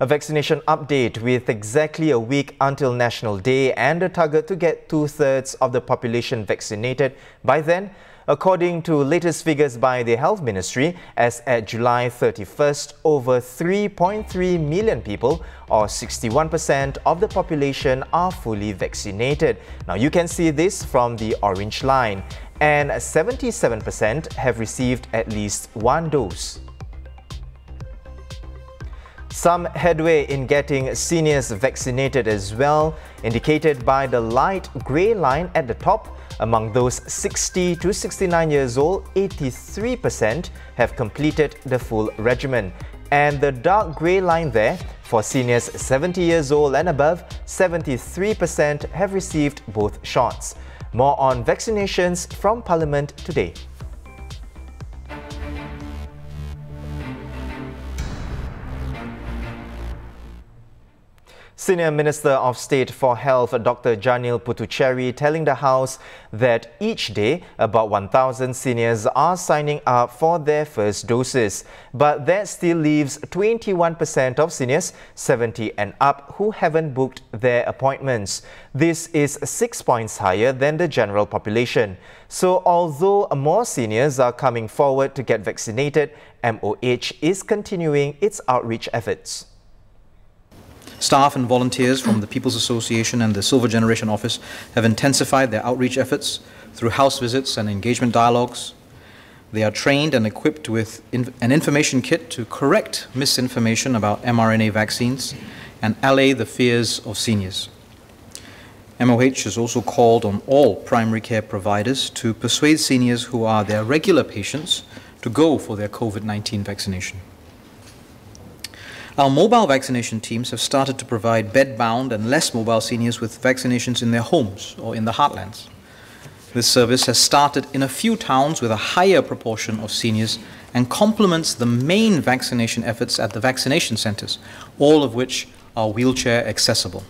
A vaccination update with exactly a week until National Day and a target to get two-thirds of the population vaccinated by then. According to latest figures by the Health Ministry, as at July 31st, over 3.3 million people, or 61% of the population, are fully vaccinated. Now you can see this from the orange line, and 77% have received at least one dose. Some headway in getting seniors vaccinated as well, indicated by the light grey line at the top. Among those 60 to 69 years old, 83% have completed the full regimen. And the dark grey line there, for seniors 70 years old and above, 73% have received both shots. More on vaccinations from Parliament today. Senior Minister of State for Health Dr. Janil Puthucheary telling the House that each day about 1,000 seniors are signing up for their first doses. But that still leaves 21% of seniors 70 and up who haven't booked their appointments. This is six points higher than the general population. So although more seniors are coming forward to get vaccinated, MOH is continuing its outreach efforts. Staff and volunteers from the People's Association and the Silver Generation Office have intensified their outreach efforts through house visits and engagement dialogues. They are trained and equipped with in an information kit to correct misinformation about mRNA vaccines and allay the fears of seniors. MOH has also called on all primary care providers to persuade seniors who are their regular patients to go for their COVID 19 vaccination. Our mobile vaccination teams have started to provide bed-bound and less mobile seniors with vaccinations in their homes or in the heartlands. This service has started in a few towns with a higher proportion of seniors and complements the main vaccination efforts at the vaccination centers, all of which are wheelchair accessible.